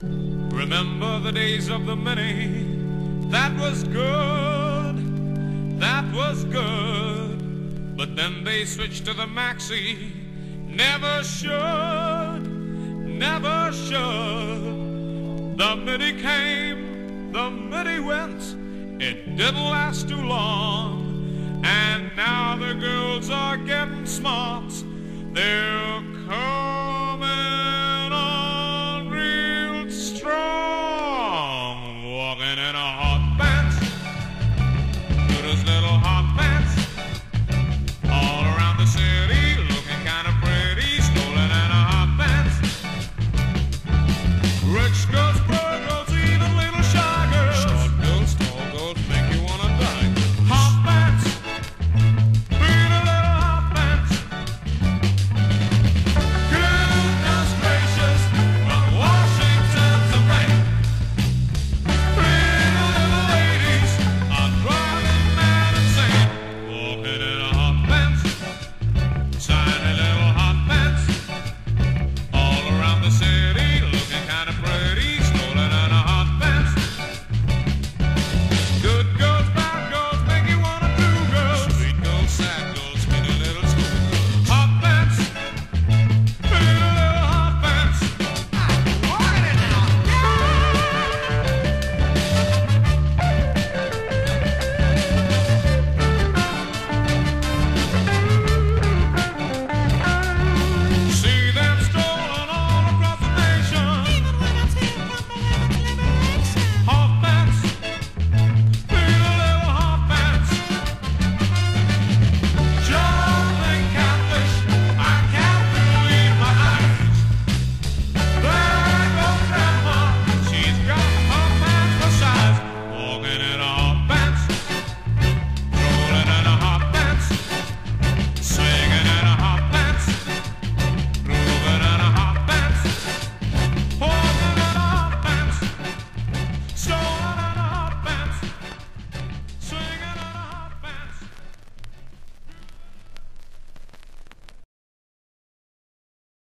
Remember the days of the mini? That was good, that was good. But then they switched to the maxi. Never should, never should. The mini came, the mini went. It didn't last too long. And now the girls are getting smart. Let's go.